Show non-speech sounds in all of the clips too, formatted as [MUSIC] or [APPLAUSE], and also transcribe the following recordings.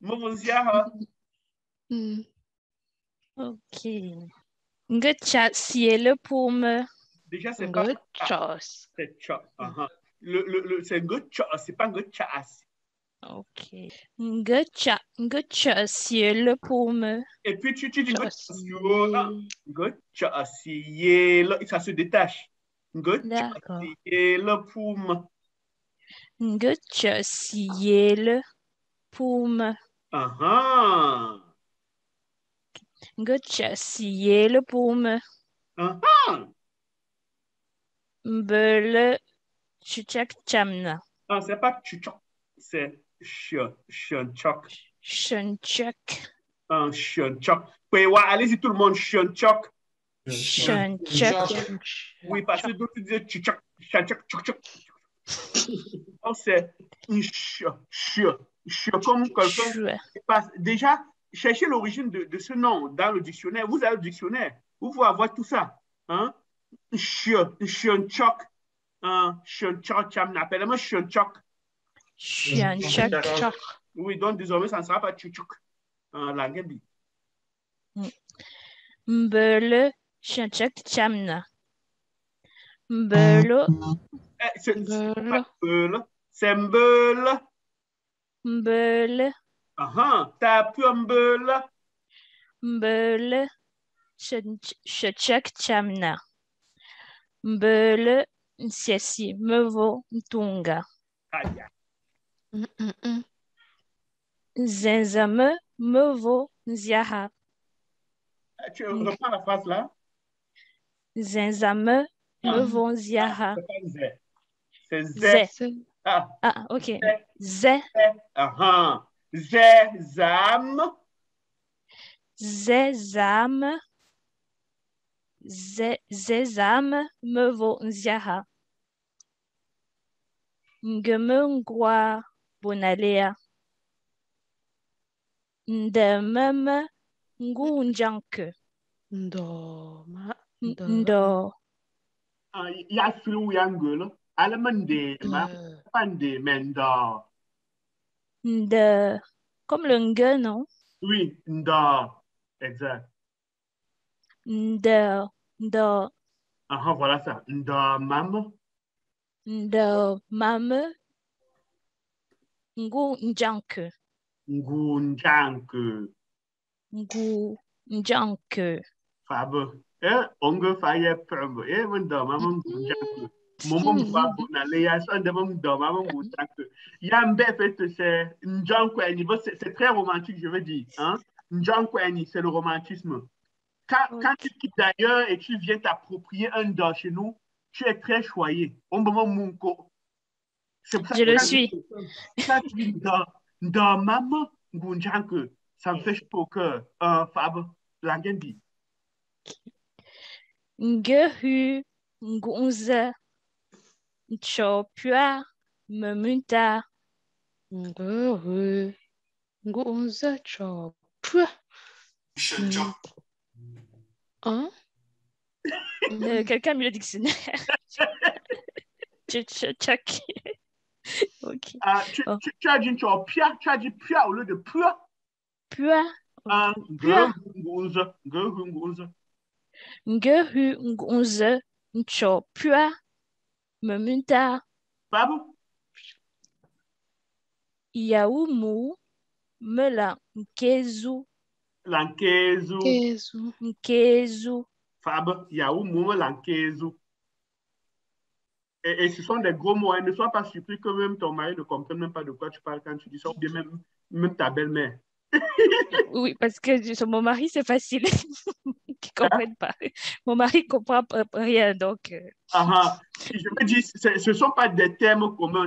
Mavonziaha. Mm. Ok. Nga chat ciel pour me. Déjà, c'est pas Good choice. c'est cha. Uh-huh. Le, le, le, c'est good cha, c'est pas good chas. Ok. Nga chat, nga chat ciel pour me. Et puis tu, tu dis chas. Good chas. Ça se détache. Good chas. D'accord. Poum. Nga chat ciel pour me. Uh-huh. Nga chat ciel pour me. Uh-huh. Mbele chuchak chamna. Ah, c'est pas chuchok, c'est chion, chionchok. Shunchak. Un chionchok. Oui, ouais, allez-y tout le monde, chionchok. Shunchak. Oui, parce que d'autres disaient chuchok, chionchok, chuk, chuk. [LAUGHS] Oh, c'est un chio, chio, comme quelqu'un. Déjà, cherchez l'origine de, de ce nom dans le dictionnaire. Vous avez le dictionnaire. Vous pouvez avoir tout ça. Hein? Un chionchok, cham, appelle-moi chionchok. Shunchak. Oui, donc désormais, ça ne sera pas chuchuk. En langue bi. Mbele shunchak chamna. Mbele Eh, c'est beul, c'est beul. Mbele Ah ah, t'as pu un beul. mbele shunchak chamna. Mbele nsiasi mevo ntunga. Aïe. Mm, mm, mm. Zenzame mevo nziaha. Eh, Tu reprends la phrase là. Zenzame mevo nziaha. C'est pas C'est Ah, ok. Zé. Ah ah. Zé, zam. Zezam. Ze- Zezam mevo nziaha. Ngeme ngwa bonalea. Ndememe ngu njanke. ndo. Ma. Ndo. Ndo. Ah, Ya flu ya ngul. Euh, Pande, menda. Nde. Comme le nge, non? Oui, nda. Exact. Ndo. Ah ah, voilà ça. Nda, mam. Ndo. Mame. Ngu njanke. Ngunjanke. Ngu njanke. Fabe. Eh, onge faye pumbe. Eh, menda, mam ngunjanke. Na le ya. [LAUGHS] Ya c'est très romantique, je veux dire. Hein? C'est le romantisme. Quand, quand tu quittes d'ailleurs et tu viens t'approprier un don chez nous, tu es très choyé. On ça Je que le suis. Quand tu dis dans, dans maman ngunjanke, ça me fait chaud au cœur. Euh, Fab, la dit. Ngehu ngunze nchopua memunta Nguru. Ngunza cho. Pua. Hein? Euh, Quelqu'un a mis le dictionnaire. Tch- tch- tchac. Ok. Ah, tu, Oh. tu, tu as dit pia, tu as dit pia au lieu de pua? Pua Ah, Pia. ngunze, ngunze. ngehu memunta Fab, yaumu mela nkezu lankezu. Kezu. nkezu Fab, yaou, mouma, lankezu. Et, et ce sont des gros mots. hein. Ne sois pas surpris que même ton mari ne comprenne même pas de quoi tu parles quand tu dis ça, ou bien même, même ta belle-mère. Oui, parce que sur mon mari, c'est facile. [LAUGHS] Qu'ils comprennent pas. Mon mari comprend pas- pas rien, donc. euh, Ah, ah. Je veux dire, ce ne sont pas des termes communs.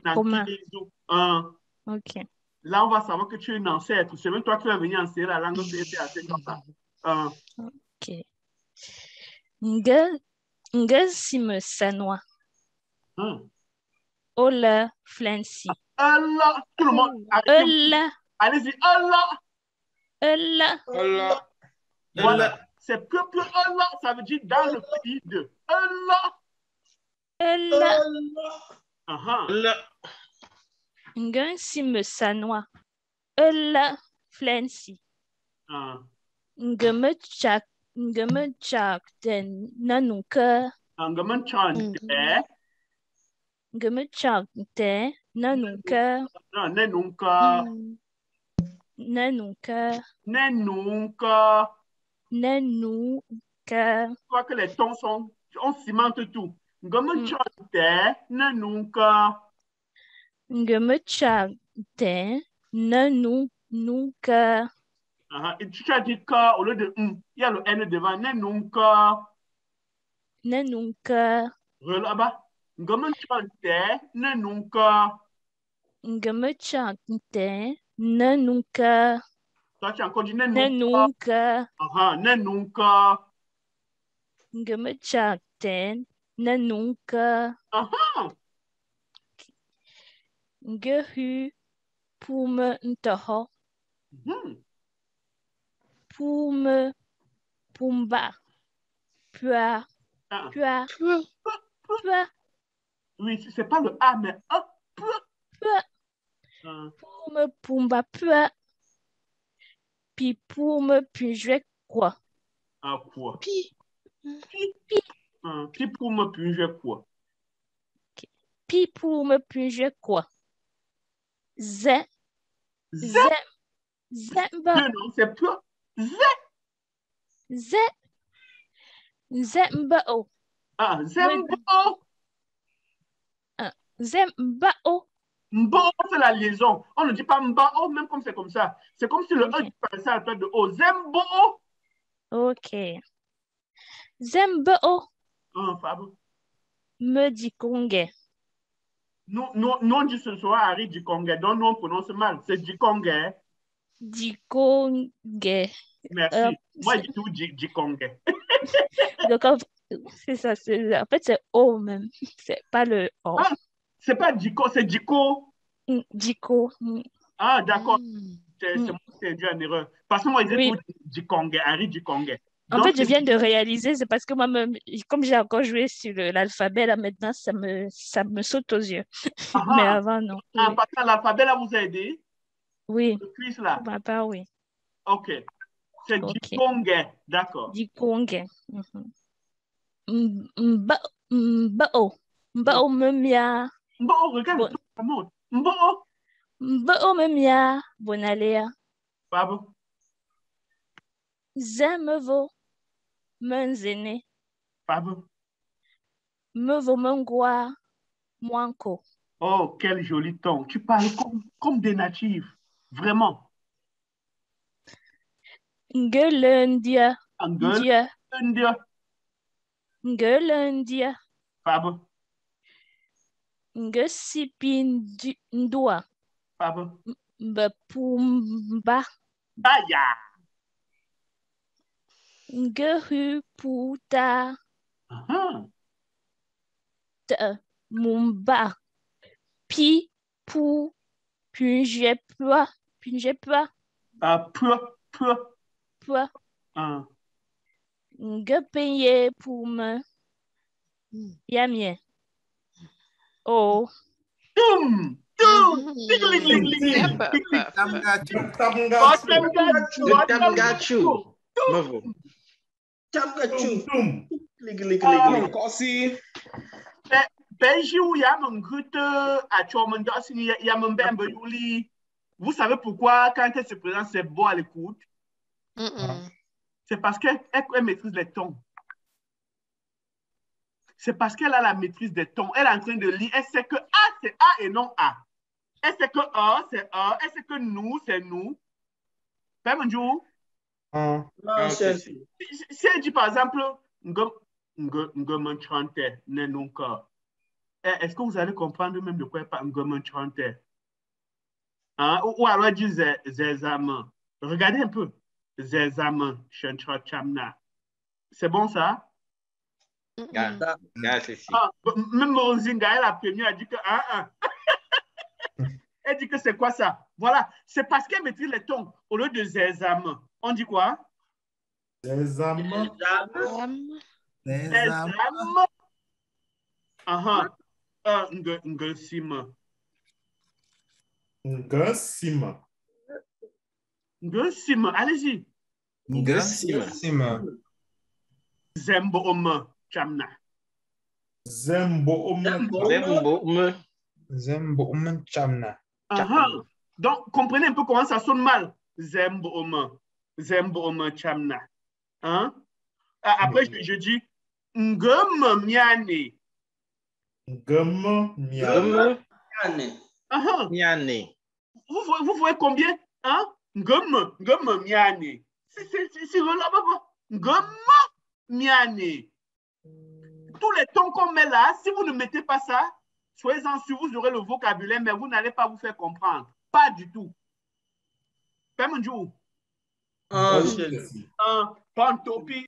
Hein. ok. Là, on va savoir que tu es une ancêtre. C'est même toi qui vas venir enseigner la langue comme. Ok. Nge, nge sime sanwa. Hein. Ola flancy. Allah, tout le monde. Allez-y, Ola, allez-y. Allah. Allah. Voilà. C'est peuple Allah, ça veut dire dans le pays de Allah. Ola. Ah, ah. Allah. Nge sime sanwa. Ola flensi. Ngeme chak ngeme. Ngame chante. Ngeme chak. Mm. Nanunka. Ne nunca. Nanunka. Je crois que les tons sont. On cimente tout. Ngame Mm. chante. Ne nunca. Ngeme chak te nanunka. Ah, Et tu as dit que au lieu de hum, il y a le N devant. Ne nunca. Nanunka. Là-bas. Chante. Ngeme te nanunka. Toi, tu as encore dit ne nunca. Nanunka. Ah, ne nunca. Ngeme te nanunka. Ah, Ngehu pume ntoho. hum. Pume pumba. Pua. Ah, Pua. Pua. oui, c'est- pas le A, mais A. Pua. Ah, Pume pumba pua. Puis pume puis je quoi. ah, quoi? Pi. Ah, Puis pour me puis je quoi? Puis pume puis je quoi. Zé. Z. Zé. Zemba. Non, c'est peu. Z. Zé. Zemba o. Ah, Zembo. Zemba o. Mbo, c'est la liaison. On ne dit pas Mbao, même comme c'est comme ça. C'est comme si le Ok. E, passais à la place de O. Zembo. Ok. Zemba o. Ah, Fab? Me dit congue. Nous, nous, nous, on dit ce soir Harry Dikongé, donc nous, on prononce mal. C'est Dikongé. Dit congue. Merci. Euh, Moi, je dis tout Di- Dikongé. Donc, c'est ça. En fait, c'est O même. C'est pas le O. Ah. C'est pas Diko, c'est Diko. Mm, Dico. Mm. Ah, d'accord. Mm. C'est Mm. c'est moi qui ai dû en erreur. Parce que moi, je disais Oui. Dikongé, Harry Dikongé. En Donc, fait, je viens de réaliser, c'est parce que moi-même, comme j'ai encore joué sur l'alphabet, là maintenant, ça me, ça me saute aux yeux. Ah, [LAUGHS] Mais avant, non. Ah, Oui, parce que l'alphabet, là, vous a aidé? oui. Le quiz, là? pour ma part, oui. OK. C'est Ok. Dikongé. D'accord. Dikonge. Mhm. M- Mba, mbao. Mbao memia. Mbo, regarde, Bon. ça monte. Mbo. Mbao memia. Bonalea. Fab. Zemevo. Menzene. Fab. Mevo mengwa. Mwanko. Oh, quel joli ton. Tu parles comme, comme des natifs. Vraiment. Ngelendia. Angle, Ndia. India. Ngelendia. Fab. Ngesipi ndi- ndua. Mbapumba. Aya. Ngehu puta. Ah, te mumba. Pi pu. Punje pua. Punje pua. ah, peu, peu. Pua. Ah, Ngepenye pume. Mm. Yamye. Oh. Tum, Tamgachu. Tamgachu. Kosi. À ya yuli. Vous savez pourquoi, quand elle se présente, c'est beau à l'écoute? C'est parce qu'elle elle- elle maîtrise les tons. C'est parce qu'elle a la maîtrise des tons. Elle est en train de lire. Elle sait que A, c'est A et non A. Elle sait que A, c'est A. Elle sait que nous, c'est nous. Fais mon jour. Ah, Non, c'est- Si elle dit par exemple. Eh, Est-ce que vous allez comprendre même de quoi elle parle? Hein? Ou, alors elle dit Zé- Zézama. Regardez un peu. Zézama, chantra chamna. C'est bon ça? Yeah, Mm-mm. yeah, c'est si. Ah, m- même Rosinga, elle a prévenu, elle dit que ah, [LAUGHS] ah. Elle dit que c'est quoi ça? Voilà, c'est parce qu'elle maîtrise les tons. Au lieu de Zézama, on dit quoi? les âmes. Um, Les Les âmes. âmes. Ah, ah. Nge- Ngesima. Ngassima. Ngesim, allez-y. Ngesim. Sim. Zembo Chamna. Zembo um Zembo. Zembo um chamna. Uh-huh. Donc, comprenez un peu comment ça sonne mal. Zembo Ome. Zembo Ome Chamna. Hein? Après, je, je dis Ngem Miane. Gum mia. Gum Ane. Uh-huh. nyane. Vous, voyez- vous voyez combien? Hein? Ngem, ngem miane. C'est c'est- c'est- c'est relevant. Ngem miane. Tous les tons qu'on met là, si vous ne mettez pas ça, soyez-en sûrs, vous aurez le vocabulaire, mais vous n'allez pas vous faire comprendre. Pas du tout. Fais-moi jour. Un pantopi.